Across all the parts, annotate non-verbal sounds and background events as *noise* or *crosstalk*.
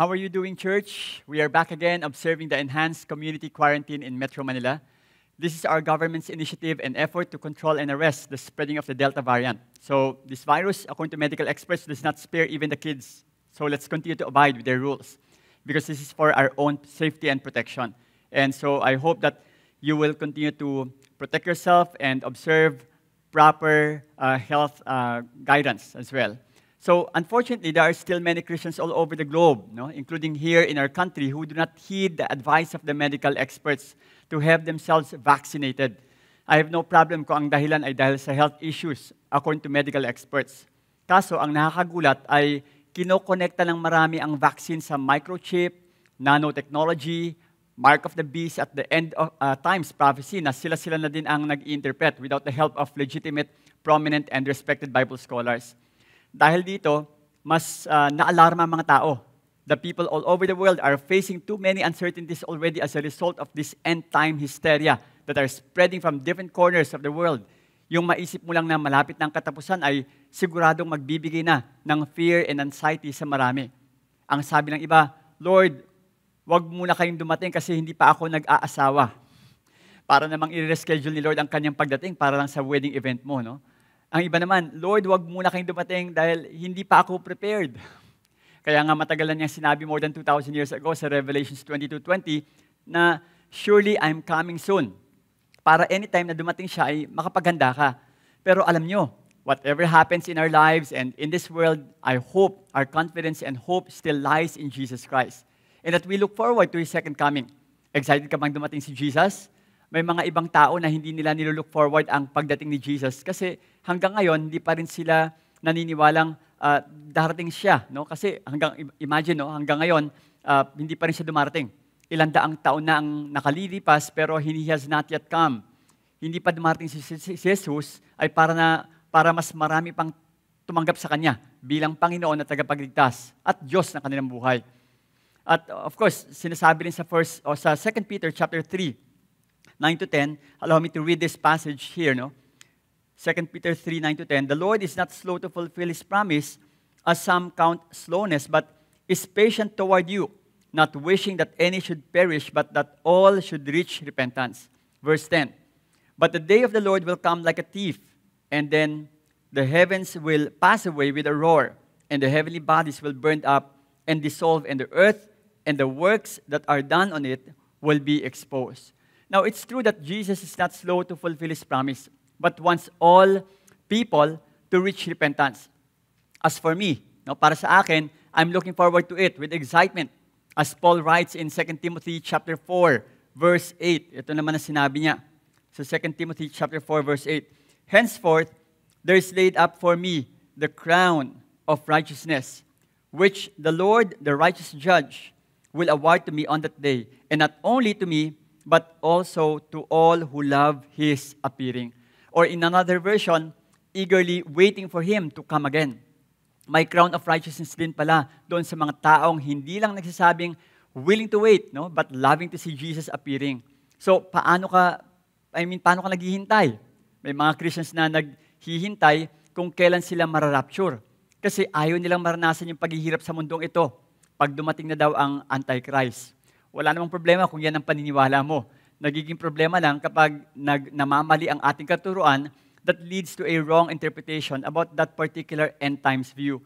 How are you doing, church? We are back again observing the enhanced community quarantine in Metro Manila. This is our government's initiative and effort to control and arrest the spreading of the Delta variant. So, this virus, according to medical experts, does not spare even the kids. So, let's continue to abide with their rules because this is for our own safety and protection. And so, I hope that you will continue to protect yourself and observe proper uh, health uh, guidance as well. So, unfortunately, there are still many Christians all over the globe, no? including here in our country, who do not heed the advice of the medical experts to have themselves vaccinated. I have no problem kung ang dahilan ay dahil sa health issues, according to medical experts. Kaso, ang nakakagulat ay kinokonekta ng marami ang vaccine sa microchip, nanotechnology, mark of the beast at the end of uh, times prophecy na sila-sila na din ang nag-interpret without the help of legitimate, prominent, and respected Bible scholars. Dahil dito, mas uh, naalarma ang mga tao. The people all over the world are facing too many uncertainties already as a result of this end-time hysteria that are spreading from different corners of the world. Yung maisip mo lang na malapit ng katapusan ay siguradong magbibigay na ng fear and anxiety sa marami. Ang sabi ng iba, Lord, wag muna kayong dumating kasi hindi pa ako nag-aasawa. Para namang i-reschedule ni Lord ang kanyang pagdating para lang sa wedding event mo, no? Ang iba naman, Lord, wag muna kayong dumating dahil hindi pa ako prepared. Kaya nga matagal na niyang sinabi more than 2,000 years ago sa Revelations 22.20 na surely I'm coming soon. Para anytime na dumating siya ay makapaganda ka. Pero alam nyo, whatever happens in our lives and in this world, I hope our confidence and hope still lies in Jesus Christ. And that we look forward to His second coming. Excited ka bang dumating si Jesus? May mga ibang tao na hindi nila nilook forward ang pagdating ni Jesus. Kasi hanggang ngayon hindi pa rin sila naniniwalang uh, darating siya no? Kasi hanggang imagine no? Hanggang ngayon uh, hindi pa rin siya dumarating. Ilang daang taon na ang nakalilipas pero he has not yet come. Hindi pa dumarating si, si, si Jesus ay para na para mas marami pang tumanggap sa kanya bilang Panginoon at tagapagligtas at Diyos ng kanilang buhay. At of course, sinasabi rin sa first o sa 2 Peter chapter 3 9 to 10, allow me to read this passage here, no? 2 Peter 3, 9 to 10. The Lord is not slow to fulfill his promise, as some count slowness, but is patient toward you, not wishing that any should perish, but that all should reach repentance. Verse 10. But the day of the Lord will come like a thief, and then the heavens will pass away with a roar, and the heavenly bodies will burn up and dissolve, and the earth and the works that are done on it will be exposed. Now, it's true that Jesus is not slow to fulfill his promise, but wants all people to reach repentance. As for me, no, para sa akin, I'm looking forward to it with excitement. As Paul writes in 2 Timothy chapter 4, verse 8. Ito naman ang sinabi niya. So 2 Timothy chapter 4, verse 8. Henceforth, there is laid up for me the crown of righteousness, which the Lord, the righteous judge, will award to me on that day, and not only to me, but also to all who love His appearing. Or in another version, eagerly waiting for Him to come again. May crown of righteousness din pala doon sa mga taong hindi lang nagsasabing willing to wait, no? but loving to see Jesus appearing. So, paano ka, I mean, paano ka naghihintay? May mga Christians na naghihintay kung kailan sila mararapture. Kasi ayaw nilang maranasan yung paghihirap sa mundong ito pag dumating na daw ang Antichrist. Wala namang problema kung yan ang paniniwala mo. Nagiging problema lang kapag nag, namamali ang ating katuruan that leads to a wrong interpretation about that particular end times view.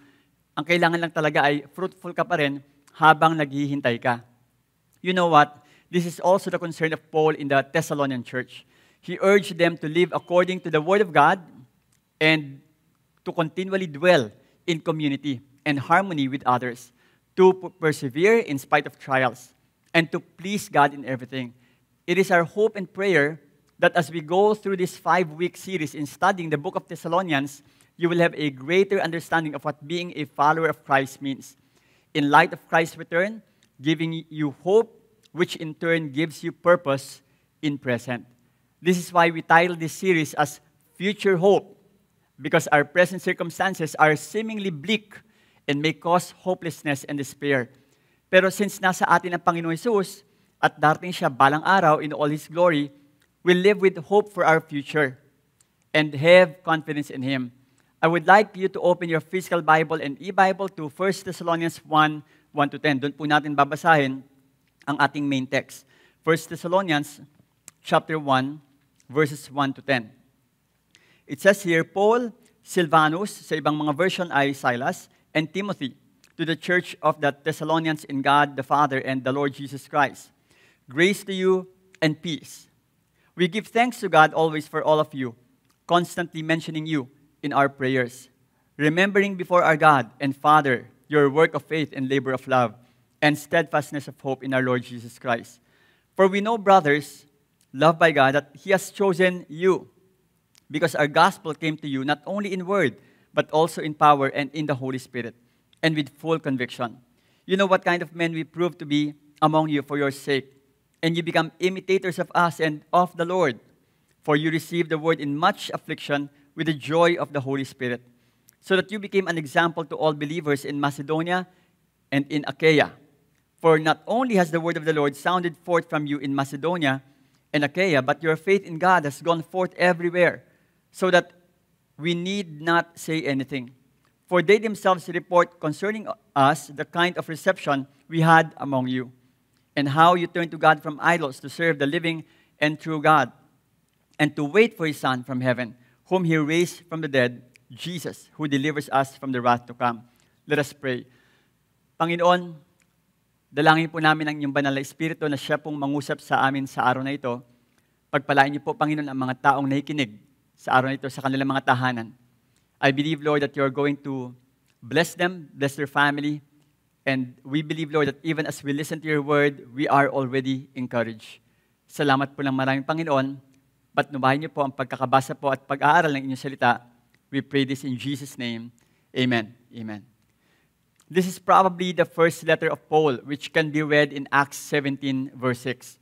Ang kailangan lang talaga ay fruitful ka pa rin habang naghihintay ka. You know what? This is also the concern of Paul in the Thessalonian church. He urged them to live according to the Word of God and to continually dwell in community and harmony with others, to persevere in spite of trials, and to please God in everything. It is our hope and prayer that as we go through this five week series in studying the book of Thessalonians, you will have a greater understanding of what being a follower of Christ means. In light of Christ's return, giving you hope, which in turn gives you purpose in present. This is why we title this series as Future Hope, because our present circumstances are seemingly bleak and may cause hopelessness and despair. Pero since nasa atin ang Panginoon Jesus at darating siya balang araw in all His glory, we live with hope for our future and have confidence in Him. I would like you to open your physical Bible and e-Bible to 1 Thessalonians 1, 1 to 10. Doon po natin babasahin ang ating main text. 1 Thessalonians chapter 1, verses 1 to 10. It says here, Paul, Silvanus, sa ibang mga version ay Silas, and Timothy, to the church of the Thessalonians in God the Father and the Lord Jesus Christ. Grace to you and peace. We give thanks to God always for all of you, constantly mentioning you in our prayers, remembering before our God and Father your work of faith and labor of love, and steadfastness of hope in our Lord Jesus Christ. For we know, brothers, loved by God, that He has chosen you, because our gospel came to you not only in word, but also in power and in the Holy Spirit, and with full conviction. You know what kind of men we prove to be among you for your sake, and you become imitators of us and of the Lord. For you received the word in much affliction with the joy of the Holy Spirit, so that you became an example to all believers in Macedonia and in Achaia. For not only has the word of the Lord sounded forth from you in Macedonia and Achaia, but your faith in God has gone forth everywhere, so that we need not say anything. For they themselves report concerning us the kind of reception we had among you, and how you turned to God from idols to serve the living and true God, and to wait for his Son from heaven, whom he raised from the dead, Jesus, who delivers us from the wrath to come. Let us pray. Panginoon, dalangin po namin ang inyong banal na Espiritu na siya pong mangusap sa amin sa araw na ito. Pagpalain niyo po, Panginoon, ang mga taong nakikinig sa araw na ito sa kanilang mga tahanan. I believe, Lord, that you're going to bless them, bless their family, and we believe, Lord, that even as we listen to your word, we are already encouraged. Salamat po ng maraming Panginoon. Patnubahin niyo po ang pagkakabasa po at pag-aaral ng inyong salita. We pray this in Jesus' name. Amen. Amen. This is probably the first letter of Paul, which can be read in Acts 17, verse 6.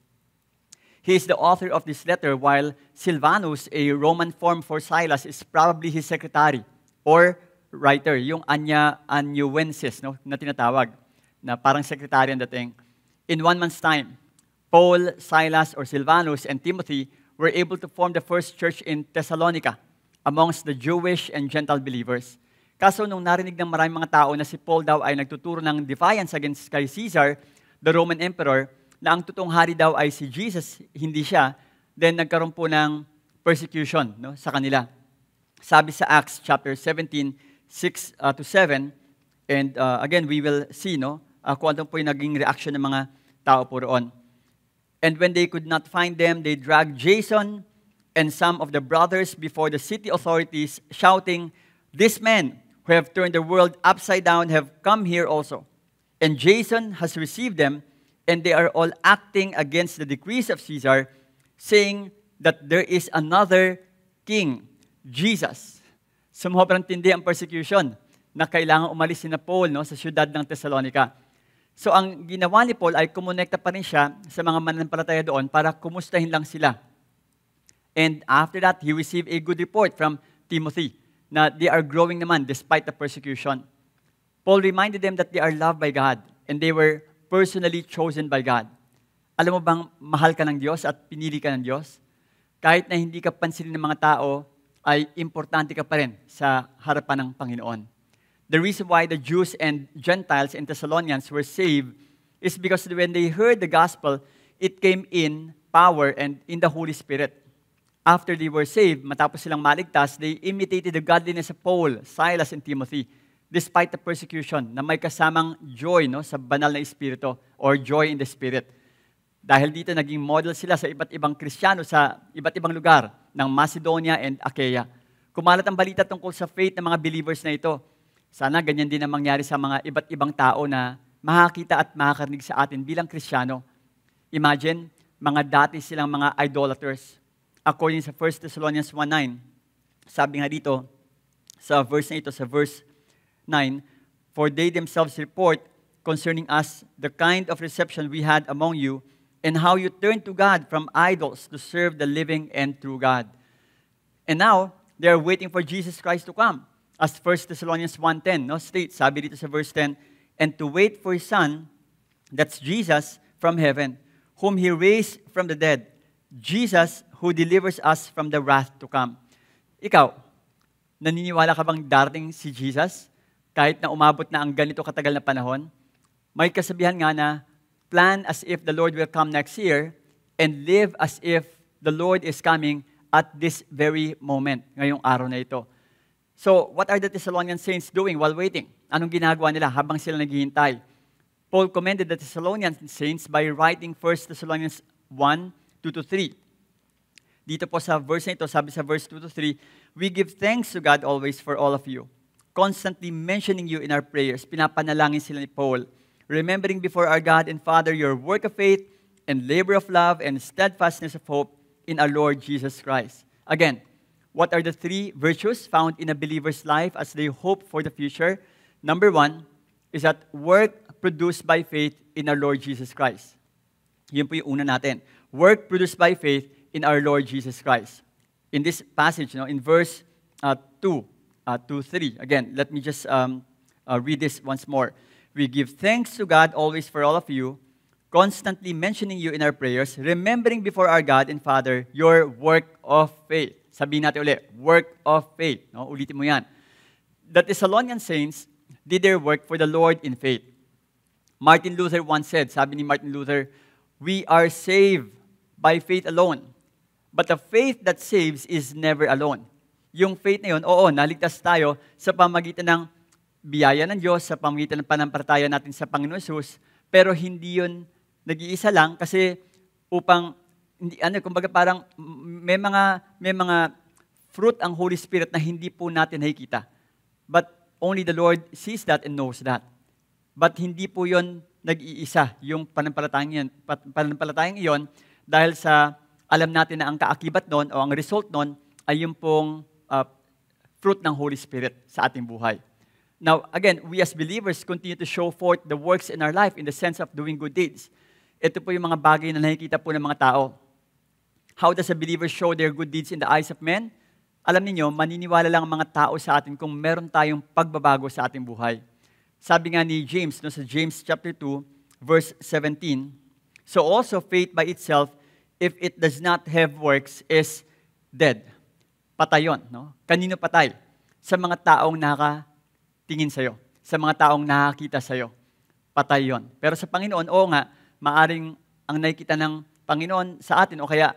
He is the author of this letter, while Silvanus, a Roman form for Silas, is probably his secretary or writer, yung anya annuensis, no, na tinatawag, na parang secretary ang dating. In one month's time, Paul, Silas, or Silvanus, and Timothy were able to form the first church in Thessalonica amongst the Jewish and Gentile believers. Kaso nung narinig ng maraming mga tao na si Paul daw ay nagtuturo ng defiance against kay Caesar, the Roman Emperor, na ang totoong hari daw ay si Jesus, hindi siya, then nagkaroon po ng persecution no, sa kanila. Sabi sa Acts chapter 17, 6 uh, to 7, and uh, again, we will see no, uh, kung ano po yung naging reaction ng mga tao po roon. And when they could not find them, they dragged Jason and some of the brothers before the city authorities, shouting, These men who have turned the world upside down have come here also. And Jason has received them and they are all acting against the decrees of Caesar, saying that there is another king, Jesus. Sumobrang tindi ang persecution na kailangan umalis si na Paul no, sa siyudad ng Thessalonica. So ang ginawa ni Paul ay kumonekta pa rin siya sa mga mananampalataya doon para kumustahin lang sila. And after that, he received a good report from Timothy na they are growing naman despite the persecution. Paul reminded them that they are loved by God and they were personally chosen by God. Alam mo bang mahal ka ng Diyos at pinili ka ng Diyos? Kahit na hindi ka pansinin ng mga tao, ay importante ka pa rin sa harapan ng Panginoon. The reason why the Jews and Gentiles in Thessalonians were saved is because when they heard the gospel, it came in power and in the Holy Spirit. After they were saved, matapos silang maligtas, they imitated the godliness of Paul, Silas, and Timothy despite the persecution, na may kasamang joy no, sa banal na espiritu or joy in the spirit. Dahil dito naging model sila sa iba't ibang Kristiyano sa iba't ibang lugar ng Macedonia and Achaia. Kumalat ang balita tungkol sa faith ng mga believers na ito. Sana ganyan din ang mangyari sa mga iba't ibang tao na makakita at makakarinig sa atin bilang Kristiyano. Imagine, mga dati silang mga idolaters. According sa 1 Thessalonians 1.9, sabi nga dito, sa verse na ito, sa verse 9, For they themselves report concerning us the kind of reception we had among you, and how you turned to God from idols to serve the living and true God. And now, they are waiting for Jesus Christ to come. As 1 Thessalonians 1.10 no, states, sabi dito sa verse 10, And to wait for His Son, that's Jesus from heaven, whom He raised from the dead, Jesus who delivers us from the wrath to come. Ikaw, naniniwala ka bang darating si Jesus? kahit na umabot na ang ganito katagal na panahon, May kasabihan nga na, plan as if the Lord will come next year and live as if the Lord is coming at this very moment, ngayong araw na ito. So, what are the Thessalonian saints doing while waiting? Anong ginagawa nila habang sila naghihintay? Paul commended the Thessalonian saints by writing 1 Thessalonians 1, 2 to 3. Dito po sa verse na ito, sabi sa verse 2 to 3, We give thanks to God always for all of you, constantly mentioning you in our prayers. Pinapanalangin sila ni Paul, remembering before our God and Father your work of faith and labor of love and steadfastness of hope in our Lord Jesus Christ. Again, what are the three virtues found in a believer's life as they hope for the future? Number one is that work produced by faith in our Lord Jesus Christ. Yun po yung una natin. Work produced by faith in our Lord Jesus Christ. In this passage, you know, in verse uh, 2, uh, 2, 3, again, let me just um, uh, read this once more. We give thanks to God always for all of you, constantly mentioning you in our prayers, remembering before our God and Father your work of faith. Sabihin natin ulit, work of faith. No? Ulitin mo yan. The Thessalonian saints did their work for the Lord in faith. Martin Luther once said, sabi ni Martin Luther, we are saved by faith alone. But the faith that saves is never alone. Yung faith na yun, oo, naligtas tayo sa pamagitan ng biyaya ng Diyos, sa pamagitan ng panampalataya natin sa Panginoon Jesus, pero hindi yun nag-iisa lang kasi upang hindi ano kumbaga parang may mga may mga fruit ang Holy Spirit na hindi po natin nakikita. But only the Lord sees that and knows that. But hindi po yon nag-iisa, yung panampalatayang panampalatayang iyon, dahil sa alam natin na ang kaakibat noon o ang result noon ay yung pong uh, fruit ng Holy Spirit sa ating buhay. Now, again, we as believers continue to show forth the works in our life in the sense of doing good deeds. Ito po yung mga bagay na nakikita po ng mga tao. How does a believer show their good deeds in the eyes of men? Alam niyo, maniniwala lang ang mga tao sa atin kung meron tayong pagbabago sa ating buhay. Sabi nga ni James, no, sa James chapter 2, verse 17, So also faith by itself, if it does not have works, is dead. Patay yun. No? Kanino patay? Sa mga taong nakatingin sa'yo. Sa mga taong nakakita sa'yo. Patay yon. Pero sa Panginoon, oo nga, maaring ang nakikita ng Panginoon sa atin o kaya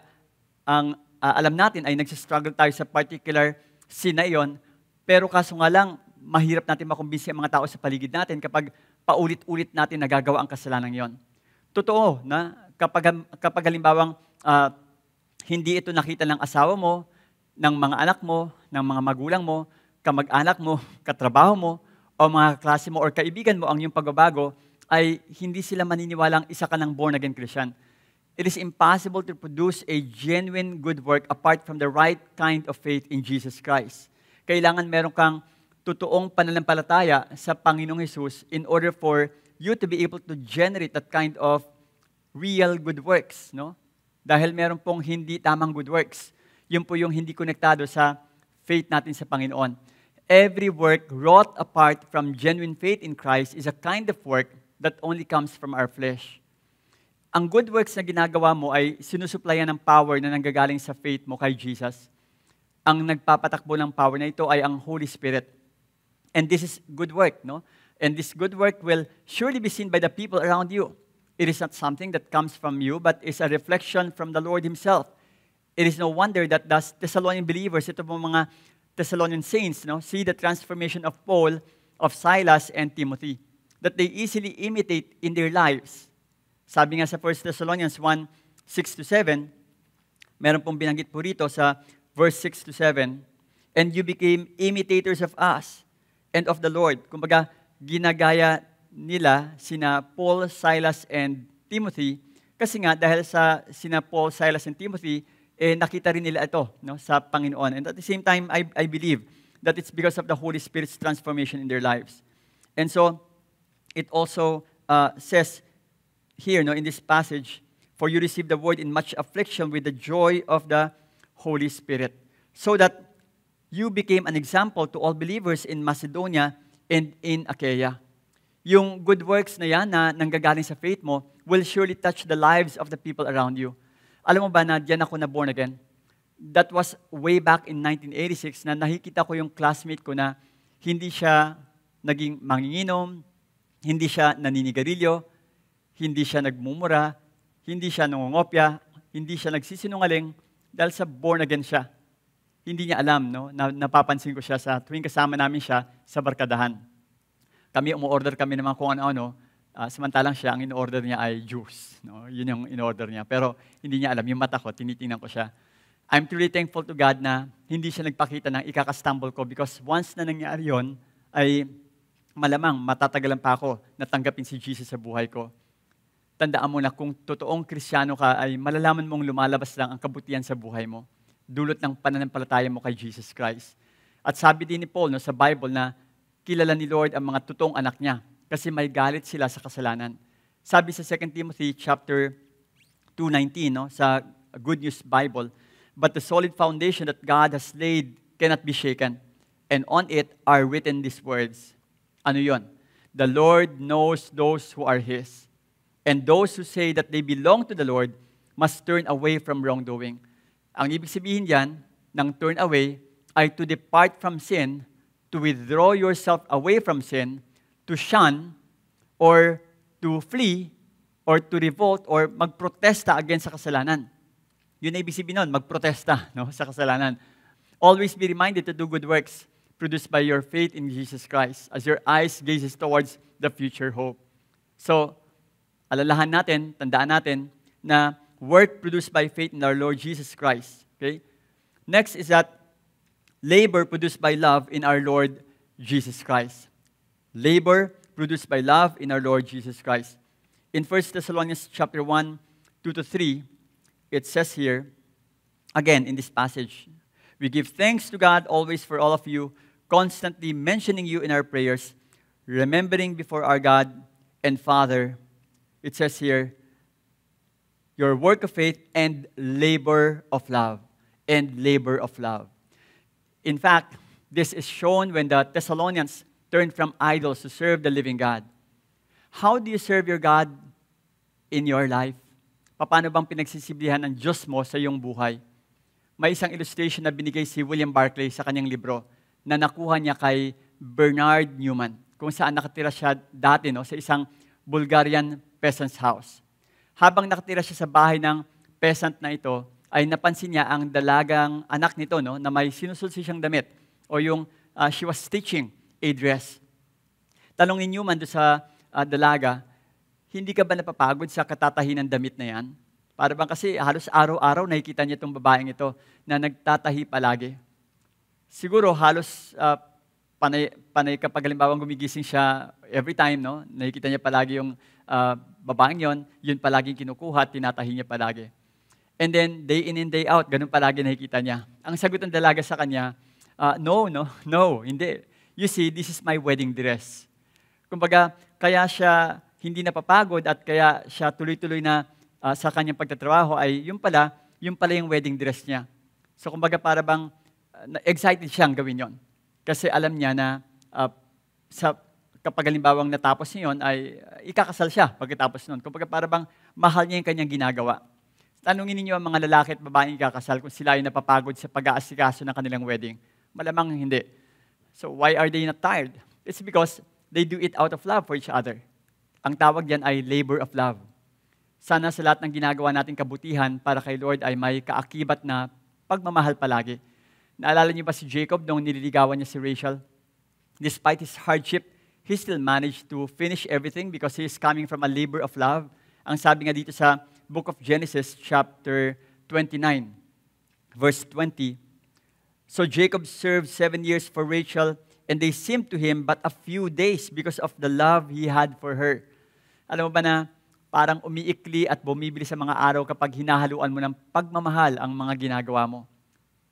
ang uh, alam natin ay nagsistruggle tayo sa particular sin na iyon, pero kaso nga lang, mahirap natin makumbinsi ang mga tao sa paligid natin kapag paulit-ulit natin nagagawa ang kasalanan yon. Totoo na kapag, kapag halimbawang uh, hindi ito nakita ng asawa mo, ng mga anak mo, ng mga magulang mo, kamag-anak mo, katrabaho mo, o mga klase mo or kaibigan mo ang iyong pagbabago, ay hindi sila maniniwalang isa ka ng born-again Christian. It is impossible to produce a genuine good work apart from the right kind of faith in Jesus Christ. Kailangan meron kang totoong pananampalataya sa Panginoong Jesus in order for you to be able to generate that kind of real good works, no? Dahil meron pong hindi tamang good works. Yun po yung hindi konektado sa faith natin sa Panginoon. Every work wrought apart from genuine faith in Christ is a kind of work that only comes from our flesh. Ang good works na ginagawa mo ay sinusuplayan ng power na nanggagaling sa faith mo kay Jesus. Ang nagpapatakbo ng power na ito ay ang Holy Spirit. And this is good work, no? And this good work will surely be seen by the people around you. It is not something that comes from you, but is a reflection from the Lord Himself. It is no wonder that the Thessalonian believers, ito po mga Thessalonian saints, no, see the transformation of Paul, of Silas, and Timothy, that they easily imitate in their lives. Sabi nga sa 1 Thessalonians 1, 6 to 7, meron pong binanggit po rito sa verse 6 to 7, And you became imitators of us, and of the Lord. Kumbaga, ginagaya nila sina Paul, Silas, and Timothy kasi nga dahil sa sina Paul, Silas, and Timothy, eh, nakita rin nila ito no, sa Panginoon. And at the same time, I, I believe that it's because of the Holy Spirit's transformation in their lives. And so, it also uh, says here no, in this passage, For you received the word in much affliction with the joy of the Holy Spirit, so that you became an example to all believers in Macedonia and in Achaia. Yung good works na yan na nanggagaling sa faith mo will surely touch the lives of the people around you. Alam mo ba na diyan ako na born again? That was way back in 1986 na nakikita ko yung classmate ko na hindi siya naging manginginom, Hindi siya naninigarilyo, hindi siya nagmumura, hindi siya nangongopya, hindi siya nagsisinungaling dahil sa born again siya. Hindi niya alam, no? Na, napapansin ko siya sa tuwing kasama namin siya sa barkadahan. Kami, umu-order kami mga kung ano-ano, uh, samantalang siya, ang in-order niya ay juice. No? Yun yung in-order niya. Pero hindi niya alam, yung mata ko, tinitingnan ko siya. I'm truly thankful to God na hindi siya nagpakita ng ikakastumble ko because once na nangyari yon ay malamang matatagalan pa ako na tanggapin si Jesus sa buhay ko. Tandaan mo na kung totoong krisyano ka ay malalaman mong lumalabas lang ang kabutihan sa buhay mo. Dulot ng pananampalataya mo kay Jesus Christ. At sabi din ni Paul no, sa Bible na kilala ni Lord ang mga totoong anak niya kasi may galit sila sa kasalanan. Sabi sa 2 Timothy chapter 2.19 no, sa Good News Bible, But the solid foundation that God has laid cannot be shaken. And on it are written these words, ano yon? The Lord knows those who are His. And those who say that they belong to the Lord must turn away from wrongdoing. Ang ibig sabihin diyan ng turn away ay to depart from sin, to withdraw yourself away from sin, to shun, or to flee, or to revolt, or magprotesta against sa kasalanan. Yun na ibig sabihin nun, magprotesta no, sa kasalanan. Always be reminded to do good works produced by your faith in Jesus Christ as your eyes gazes towards the future hope. So, alalahan natin, tandaan natin, na work produced by faith in our Lord Jesus Christ. Okay? Next is that labor produced by love in our Lord Jesus Christ. Labor produced by love in our Lord Jesus Christ. In 1 Thessalonians chapter 1, 2 to 3, it says here, again in this passage, we give thanks to God always for all of you constantly mentioning you in our prayers, remembering before our God and Father, it says here, your work of faith and labor of love. And labor of love. In fact, this is shown when the Thessalonians turned from idols to serve the living God. How do you serve your God in your life? Paano bang pinagsisiblihan ng Diyos mo sa iyong buhay? May isang illustration na binigay si William Barclay sa kanyang libro na nakuha niya kay Bernard Newman, kung saan nakatira siya dati no, sa isang Bulgarian peasant's house. Habang nakatira siya sa bahay ng peasant na ito, ay napansin niya ang dalagang anak nito no, na may sinusulsi siyang damit o yung uh, she was stitching a dress. Tanong ni Newman do sa uh, dalaga, hindi ka ba napapagod sa katatahi ng damit na yan? Para bang kasi halos araw-araw nakikita niya itong babaeng ito na nagtatahi palagi siguro halos uh, panay, panay kapag halimbawa gumigising siya every time, no? nakikita niya palagi yung uh, babaeng yon, yun palagi kinukuha, tinatahi niya palagi. And then, day in and day out, ganun palagi nakikita niya. Ang sagot ng dalaga sa kanya, uh, no, no, *laughs* no, hindi. You see, this is my wedding dress. Kumbaga, kaya siya hindi napapagod at kaya siya tuloy-tuloy na uh, sa kanyang pagtatrabaho ay yung pala, yung pala yung wedding dress niya. So kumbaga para bang excited siyang gawin yon. Kasi alam niya na uh, sa, kapag halimbawang natapos niya yon, ay uh, ikakasal siya pagkatapos nun. Kapag para bang mahal niya yung kanyang ginagawa. Tanungin ninyo ang mga lalaki at babaeng ikakasal kung sila ay napapagod sa pag-aasikaso ng kanilang wedding. Malamang hindi. So why are they not tired? It's because they do it out of love for each other. Ang tawag diyan ay labor of love. Sana sa lahat ng ginagawa nating kabutihan para kay Lord ay may kaakibat na pagmamahal palagi Naalala niyo ba si Jacob nung nililigawan niya si Rachel? Despite his hardship, he still managed to finish everything because he is coming from a labor of love. Ang sabi nga dito sa book of Genesis, chapter 29, verse 20, So Jacob served seven years for Rachel, and they seemed to him but a few days because of the love he had for her. Alam mo ba na parang umiikli at bumibili sa mga araw kapag hinahaluan mo ng pagmamahal ang mga ginagawa mo.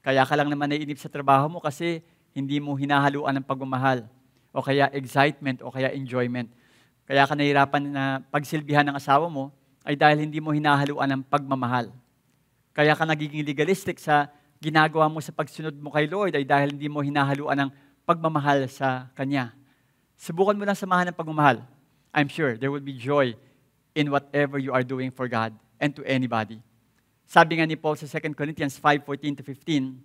Kaya ka lang naman naiinip sa trabaho mo kasi hindi mo hinahaluan ng pagmamahal o kaya excitement o kaya enjoyment. Kaya ka nahirapan na pagsilbihan ng asawa mo ay dahil hindi mo hinahaluan ng pagmamahal. Kaya ka nagiging legalistic sa ginagawa mo sa pagsunod mo kay Lord ay dahil hindi mo hinahaluan ng pagmamahal sa Kanya. Subukan mo lang samahan ng pagmamahal. I'm sure there will be joy in whatever you are doing for God and to anybody. Sabi nga ni Paul sa 2 Corinthians 5:14 to 15,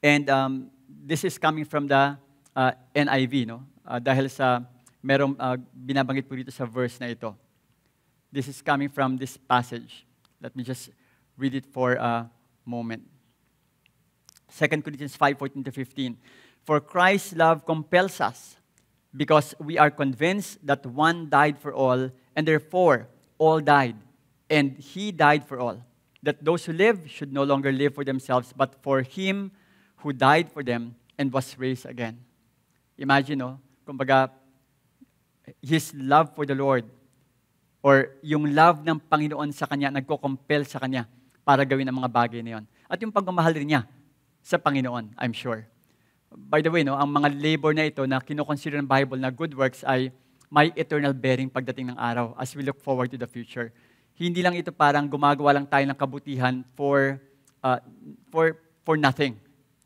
and um, this is coming from the uh, NIV, no? Uh, dahil sa merong uh, binabanggit po dito sa verse na ito. This is coming from this passage. Let me just read it for a moment. 2 Corinthians 5, 14 to 15. For Christ's love compels us, because we are convinced that one died for all, and therefore all died. And he died for all, that those who live should no longer live for themselves, but for him who died for them and was raised again. Imagine, no? Kumbaga, his love for the Lord or yung love ng Panginoon sa kanya, nagko-compel sa kanya para gawin ang mga bagay na yon. At yung pagmamahal rin niya sa Panginoon, I'm sure. By the way, no, ang mga labor na ito na kinoconsider ng Bible na good works ay may eternal bearing pagdating ng araw as we look forward to the future. Hindi lang ito parang gumagawa lang tayo ng kabutihan for, uh, for, for nothing.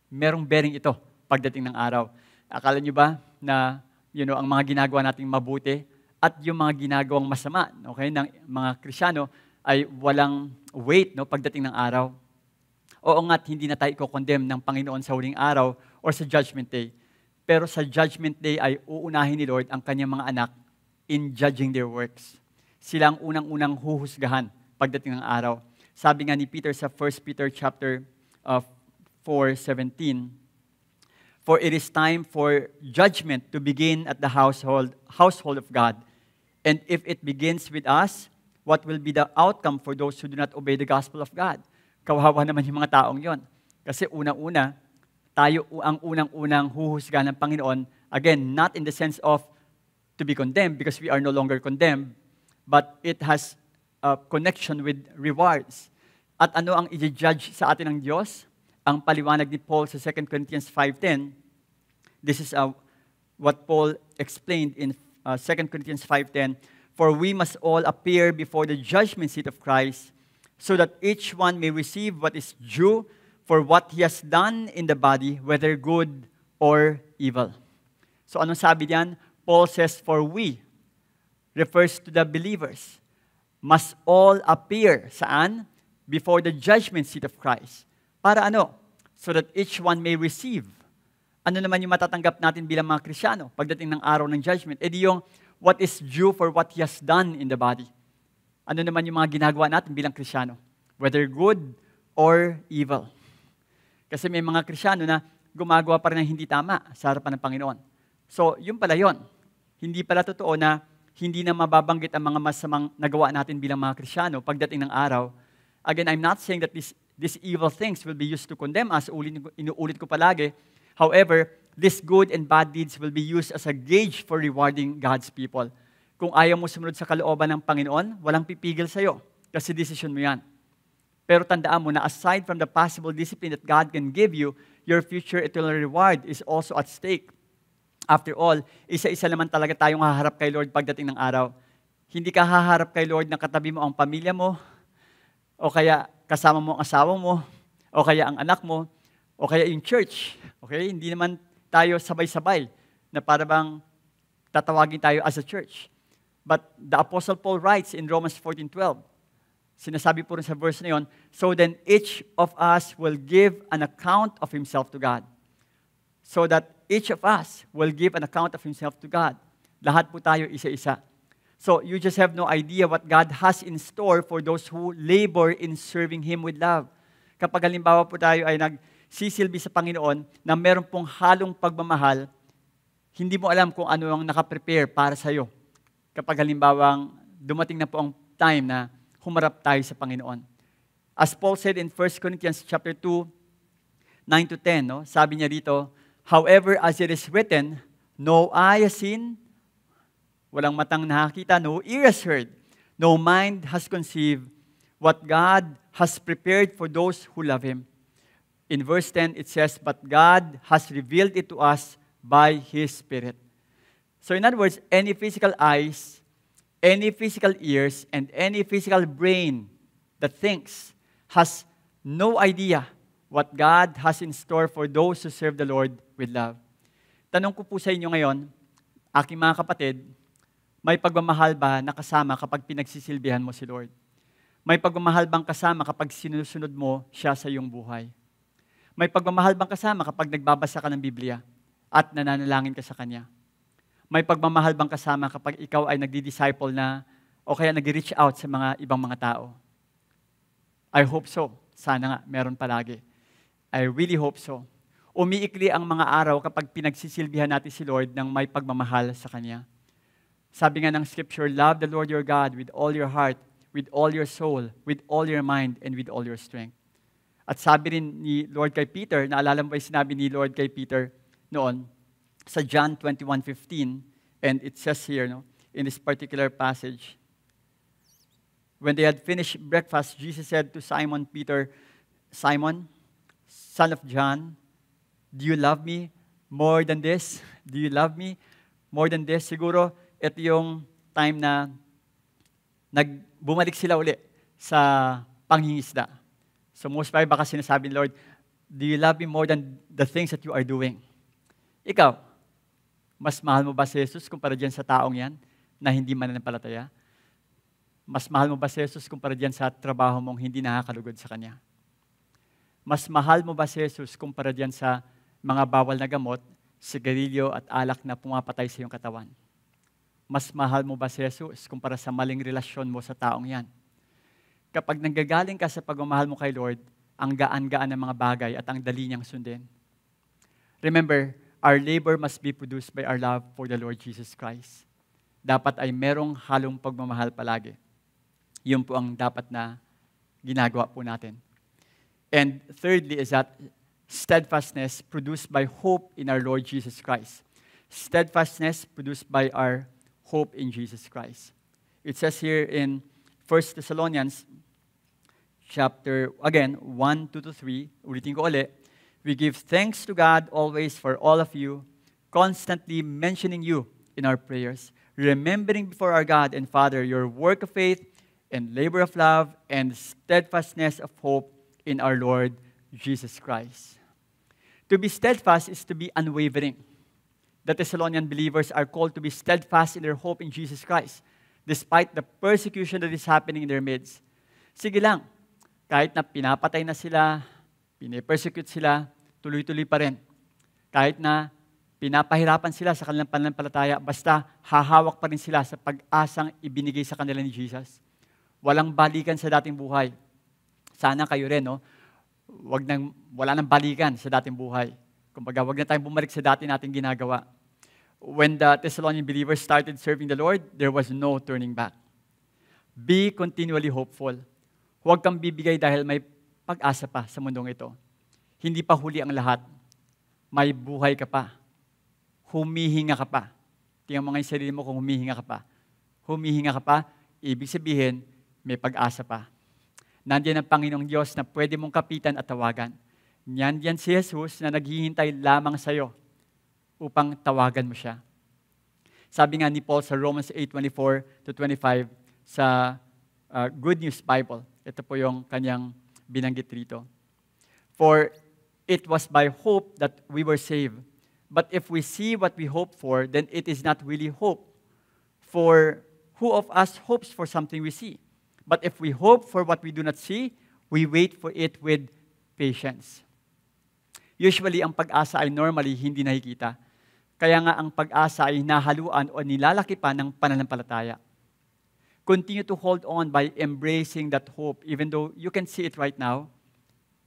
Merong bearing ito pagdating ng araw. Akala nyo ba na you know, ang mga ginagawa nating mabuti at yung mga ginagawang masama okay, ng mga Krisyano ay walang weight no, pagdating ng araw. Oo nga't hindi na tayo i-condemn ng Panginoon sa huling araw or sa Judgment Day. Pero sa Judgment Day ay uunahin ni Lord ang kanyang mga anak in judging their works. Sila ang unang-unang huhusgahan pagdating ng araw. Sabi nga ni Peter sa 1 Peter chapter uh, 4:17, For it is time for judgment to begin at the household, household of God. And if it begins with us, what will be the outcome for those who do not obey the gospel of God? Kawawa naman yung mga taong yon. Kasi una-una, tayo ang unang-unang huhusga ng Panginoon. Again, not in the sense of to be condemned because we are no longer condemned, but it has a connection with rewards. At ano ang i-judge sa atin ng Diyos? ang paliwanag ni Paul sa 2 Corinthians 5.10, this is uh, what Paul explained in uh, 2 Corinthians 5.10, For we must all appear before the judgment seat of Christ, so that each one may receive what is due for what he has done in the body, whether good or evil. So anong sabi diyan? Paul says, For we, refers to the believers, must all appear, saan? Before the judgment seat of Christ para ano? So that each one may receive. Ano naman yung matatanggap natin bilang mga Krisyano pagdating ng araw ng judgment? E di yung what is due for what He has done in the body. Ano naman yung mga ginagawa natin bilang Krisyano? Whether good or evil. Kasi may mga Krisyano na gumagawa pa rin ng hindi tama sa harapan ng Panginoon. So, yun pala yon. Hindi pala totoo na hindi na mababanggit ang mga masamang nagawa natin bilang mga Krisyano pagdating ng araw. Again, I'm not saying that this these evil things will be used to condemn us. inuulit ko palagi. However, these good and bad deeds will be used as a gauge for rewarding God's people. Kung ayaw mo sumunod sa kalooban ng Panginoon, walang pipigil sa'yo. Kasi decision mo yan. Pero tandaan mo na aside from the possible discipline that God can give you, your future eternal reward is also at stake. After all, isa-isa naman talaga tayong haharap kay Lord pagdating ng araw. Hindi ka haharap kay Lord na katabi mo ang pamilya mo, o kaya kasama mo ang asawa mo, o kaya ang anak mo, o kaya yung church. Okay? Hindi naman tayo sabay-sabay na para bang tatawagin tayo as a church. But the Apostle Paul writes in Romans 14.12, sinasabi po rin sa verse na yon, So then each of us will give an account of himself to God. So that each of us will give an account of himself to God. Lahat po tayo isa-isa. So you just have no idea what God has in store for those who labor in serving Him with love. Kapag halimbawa po tayo ay nagsisilbi sa Panginoon na meron pong halong pagmamahal, hindi mo alam kung ano ang nakaprepare para sa iyo. Kapag halimbawang dumating na po ang time na humarap tayo sa Panginoon. As Paul said in 1 Corinthians chapter 2, 9 to 10, no? sabi niya dito, However, as it is written, no eye has seen, Walang matang nakakita, no ear has heard, no mind has conceived what God has prepared for those who love Him. In verse 10, it says, But God has revealed it to us by His Spirit. So, in other words, any physical eyes, any physical ears, and any physical brain that thinks has no idea what God has in store for those who serve the Lord with love. Tanong ko po sa inyo ngayon, aking mga kapatid, may pagmamahal ba na kasama kapag pinagsisilbihan mo si Lord? May pagmamahal bang kasama kapag sinusunod mo siya sa iyong buhay? May pagmamahal bang kasama kapag nagbabasa ka ng Biblia at nananalangin ka sa Kanya? May pagmamahal bang kasama kapag ikaw ay nagdi-disciple na o kaya nag-reach out sa mga ibang mga tao? I hope so. Sana nga, meron palagi. I really hope so. Umiikli ang mga araw kapag pinagsisilbihan natin si Lord ng may pagmamahal sa Kanya. Sabi nga ng scripture, love the Lord your God with all your heart, with all your soul, with all your mind, and with all your strength. At sabi rin ni Lord kay Peter, naalala mo ba yung sinabi ni Lord kay Peter noon sa John 21:15, and it says here, no, in this particular passage, when they had finished breakfast, Jesus said to Simon Peter, Simon, son of John, do you love me more than this? Do you love me more than this? Siguro, ito yung time na nag, bumalik sila uli sa panghingisda. So most probably baka sinasabi ni Lord, do you love me more than the things that you are doing? Ikaw, mas mahal mo ba si Jesus kumpara dyan sa taong yan na hindi mananampalataya? Mas mahal mo ba si Jesus kumpara dyan sa trabaho mong hindi nakakalugod sa Kanya? Mas mahal mo ba si Jesus kumpara dyan sa mga bawal na gamot, sigarilyo at alak na pumapatay sa iyong katawan? mas mahal mo ba si Jesus kumpara sa maling relasyon mo sa taong yan? Kapag nanggagaling ka sa pagmamahal mo kay Lord, ang gaan-gaan ng mga bagay at ang dali niyang sundin. Remember, our labor must be produced by our love for the Lord Jesus Christ. Dapat ay merong halong pagmamahal palagi. Yun po ang dapat na ginagawa po natin. And thirdly is that steadfastness produced by hope in our Lord Jesus Christ. Steadfastness produced by our hope in Jesus Christ. It says here in 1 Thessalonians chapter, again, 1, 2 to 3, ulitin ko ulit, we give thanks to God always for all of you, constantly mentioning you in our prayers, remembering before our God and Father your work of faith and labor of love and steadfastness of hope in our Lord Jesus Christ. To be steadfast is to be unwavering the Thessalonian believers are called to be steadfast in their hope in Jesus Christ, despite the persecution that is happening in their midst. Sige lang, kahit na pinapatay na sila, pinipersecute sila, tuloy-tuloy pa rin. Kahit na pinapahirapan sila sa kanilang pananampalataya, basta hahawak pa rin sila sa pag-asang ibinigay sa kanila ni Jesus. Walang balikan sa dating buhay. Sana kayo rin, no? Wag nang, wala nang balikan sa dating buhay. Kumbaga, wag na tayong bumalik sa dati nating ginagawa. When the Thessalonian believers started serving the Lord, there was no turning back. Be continually hopeful. Huwag kang bibigay dahil may pag-asa pa sa mundong ito. Hindi pa huli ang lahat. May buhay ka pa. Humihinga ka pa. Tingnan mo nga yung sarili mo kung humihinga ka pa. Humihinga ka pa, ibig sabihin, may pag-asa pa. Nandiyan ang Panginoong Diyos na pwede mong kapitan at tawagan Niyan yan si Jesus na naghihintay lamang sa iyo upang tawagan mo siya. Sabi nga ni Paul sa Romans 8:24 to 25 sa uh, Good News Bible. Ito po yung kanyang binanggit rito. For it was by hope that we were saved. But if we see what we hope for, then it is not really hope. For who of us hopes for something we see? But if we hope for what we do not see, we wait for it with patience. Usually, ang pag-asa ay normally hindi nakikita. Kaya nga ang pag-asa ay nahaluan o nilalaki pa ng pananampalataya. Continue to hold on by embracing that hope even though you can see it right now.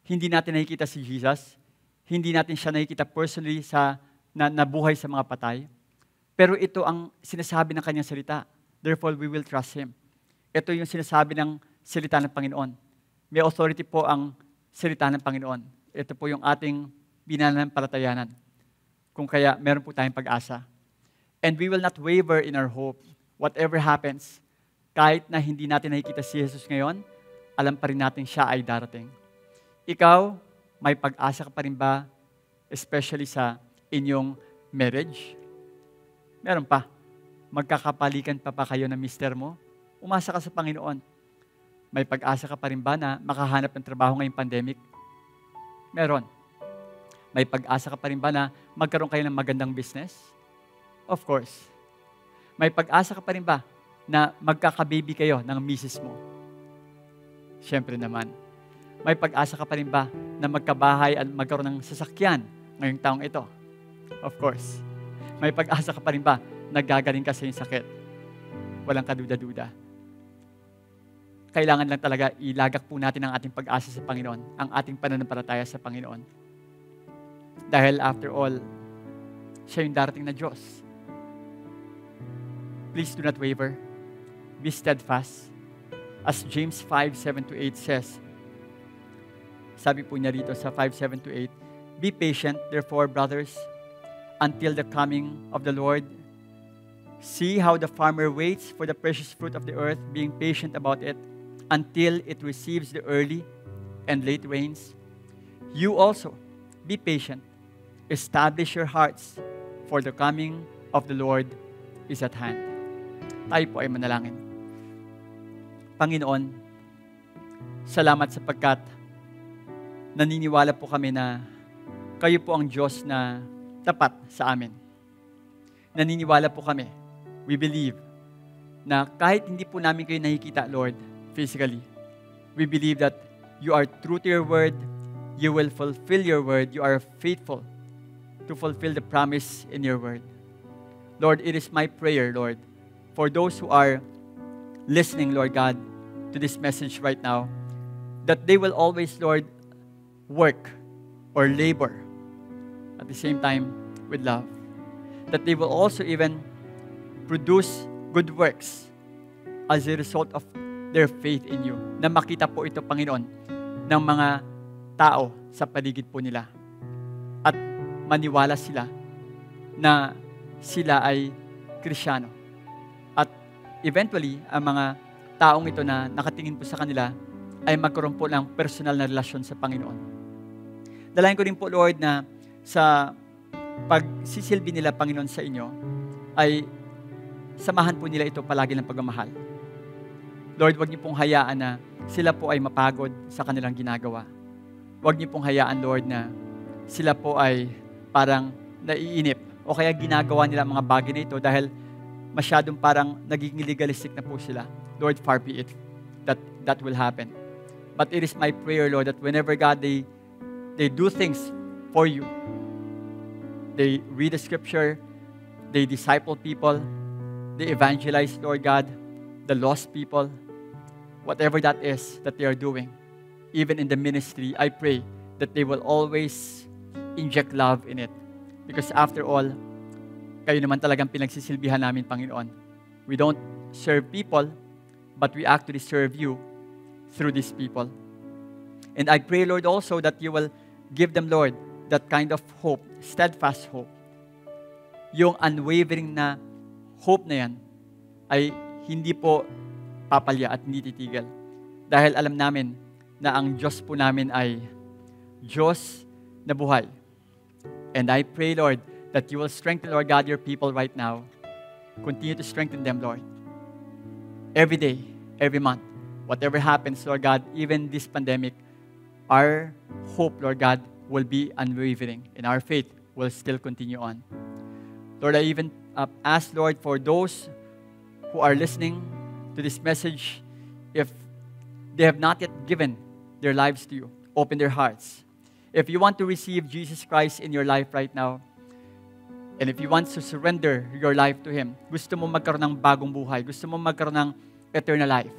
Hindi natin nakikita si Jesus. Hindi natin siya nakikita personally sa na, nabuhay sa mga patay. Pero ito ang sinasabi ng kanyang salita. Therefore, we will trust Him. Ito yung sinasabi ng salita ng Panginoon. May authority po ang salita ng Panginoon. Ito po yung ating binanampalatayanan. Kung kaya, meron po tayong pag-asa. And we will not waver in our hope. Whatever happens, kahit na hindi natin nakikita si Jesus ngayon, alam pa rin natin siya ay darating. Ikaw, may pag-asa ka pa rin ba, especially sa inyong marriage? Meron pa. Magkakapalikan pa pa kayo ng mister mo? Umasa ka sa Panginoon. May pag-asa ka pa rin ba na makahanap ng trabaho ngayong pandemic? Meron. May pag-asa ka pa rin ba na magkaroon kayo ng magandang business? Of course. May pag-asa ka pa rin ba na magkakababy kayo ng misis mo? Siyempre naman. May pag-asa ka pa rin ba na magkabahay at magkaroon ng sasakyan ngayong taong ito? Of course. May pag-asa ka pa rin ba nagagaling ka sa iyong sakit. Walang kaduda-duda. Kailangan lang talaga ilagak po natin ang ating pag-asa sa Panginoon, ang ating pananampalataya sa Panginoon. Dahil after all, siya yung darating na Diyos. Please do not waver. Be steadfast. As James 5, 7 to 8 says, sabi po niya rito sa 5, 7 to 8, Be patient, therefore, brothers, until the coming of the Lord. See how the farmer waits for the precious fruit of the earth, being patient about it until it receives the early and late rains. You also be patient. Establish your hearts, for the coming of the Lord is at hand. Tayo po ay manalangin. Panginoon, salamat sapagkat naniniwala po kami na kayo po ang Diyos na tapat sa amin. Naniniwala po kami, we believe, na kahit hindi po namin kayo nakikita, Lord, physically, we believe that you are true to your word, you will fulfill your word, you are faithful to fulfill the promise in your word. Lord, it is my prayer, Lord, for those who are listening, Lord God, to this message right now, that they will always, Lord, work or labor at the same time with love. That they will also even produce good works as a result of their faith in you. Na makita po ito, Panginoon, ng mga tao sa paligid po nila. At maniwala sila na sila ay Krisyano. Eventually, ang mga taong ito na nakatingin po sa kanila ay magkaroon po ng personal na relasyon sa Panginoon. Dalayan ko rin po, Lord, na sa pagsisilbi nila, Panginoon, sa inyo, ay samahan po nila ito palagi ng pagmamahal. Lord, wag niyo pong hayaan na sila po ay mapagod sa kanilang ginagawa. Huwag niyo pong hayaan, Lord, na sila po ay parang naiinip o kaya ginagawa nila mga bagay na ito dahil masyadong parang nagiging legalistic na po sila. Lord, far be it that that will happen. But it is my prayer, Lord, that whenever God they they do things for you. They read the scripture, they disciple people, they evangelize, Lord God, the lost people, whatever that is that they are doing. Even in the ministry, I pray that they will always inject love in it. Because after all, kayo naman talagang pinagsisilbihan namin, Panginoon. We don't serve people, but we actually serve you through these people. And I pray, Lord, also that you will give them, Lord, that kind of hope, steadfast hope. Yung unwavering na hope na yan ay hindi po papalya at hindi titigil. Dahil alam namin na ang Diyos po namin ay Diyos na buhay. And I pray, Lord, that you will strengthen, Lord God, your people right now. Continue to strengthen them, Lord. Every day, every month, whatever happens, Lord God, even this pandemic, our hope, Lord God, will be unwavering and our faith will still continue on. Lord, I even uh, ask, Lord, for those who are listening to this message, if they have not yet given their lives to you, open their hearts. If you want to receive Jesus Christ in your life right now, and if you want to surrender your life to Him, gusto mo magkaroon ng bagong buhay, gusto mo magkaroon ng eternal life,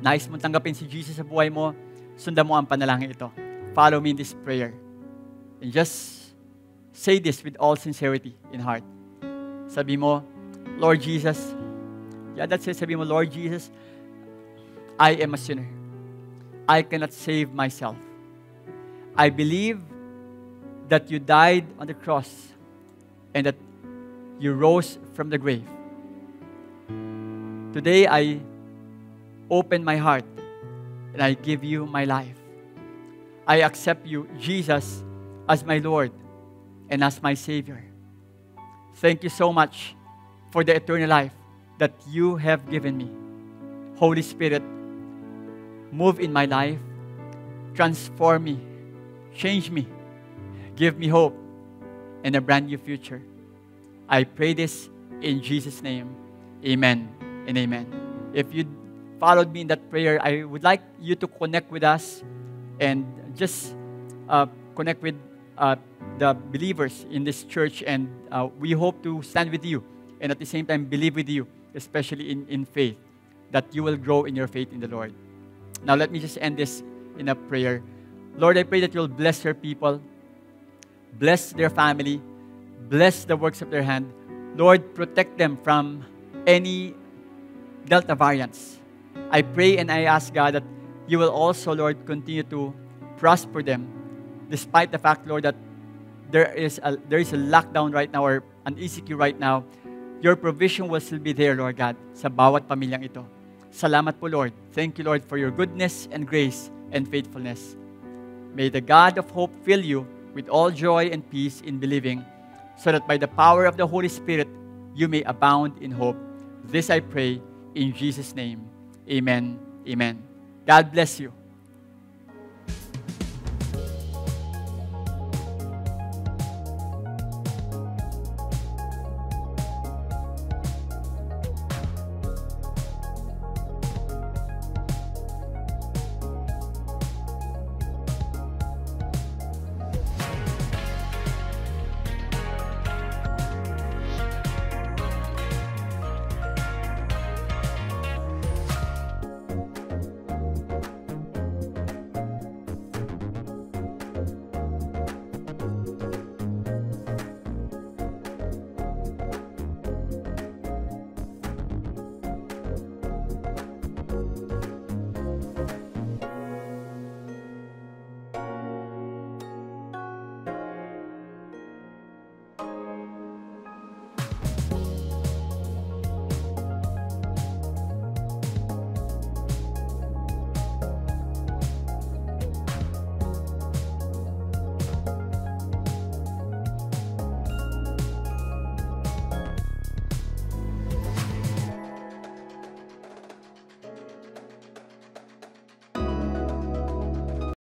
nais mo tanggapin si Jesus sa buhay mo, sundan mo ang panalangin ito follow me in this prayer. And just say this with all sincerity in heart. Sabi mo, Lord Jesus, yeah, that's it. Sabi mo, Lord Jesus, I am a sinner. I cannot save myself. I believe that you died on the cross and that you rose from the grave. Today, I open my heart and I give you my life. I accept you, Jesus, as my Lord and as my Savior. Thank you so much for the eternal life that you have given me. Holy Spirit, move in my life, transform me, change me, give me hope and a brand new future. I pray this in Jesus' name. Amen and amen. If you followed me in that prayer, I would like you to connect with us and just uh, connect with uh, the believers in this church, and uh, we hope to stand with you and at the same time believe with you, especially in, in faith, that you will grow in your faith in the Lord. Now, let me just end this in a prayer. Lord, I pray that you'll bless your people, bless their family, bless the works of their hand. Lord, protect them from any Delta variants. I pray and I ask God that you will also, Lord, continue to prosper them, despite the fact, Lord, that there is a, there is a lockdown right now or an ECQ right now. Your provision will still be there, Lord God, sa bawat pamilyang ito. Salamat po, Lord. Thank you, Lord, for your goodness and grace and faithfulness. May the God of hope fill you with all joy and peace in believing, so that by the power of the Holy Spirit you may abound in hope. This I pray in Jesus' name. Amen. Amen. God bless you.